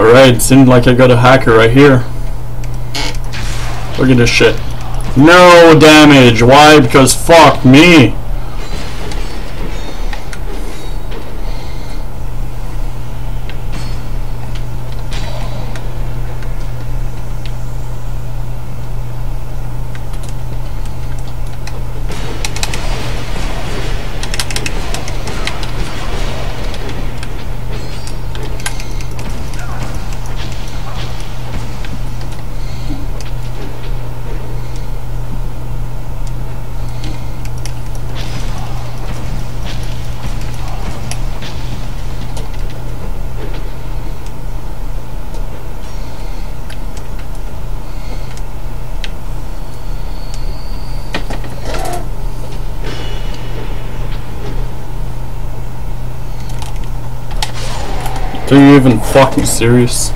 Alright, seemed like I got a hacker right here. Look at this shit. No damage. Why? Because fuck me. Are you even fucking serious?